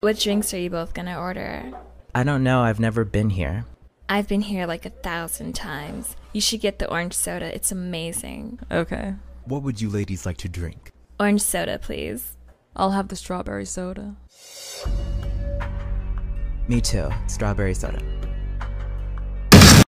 What drinks are you both gonna order? I don't know, I've never been here. I've been here like a thousand times. You should get the orange soda, it's amazing. Okay. What would you ladies like to drink? Orange soda, please. I'll have the strawberry soda. Me too. Strawberry soda.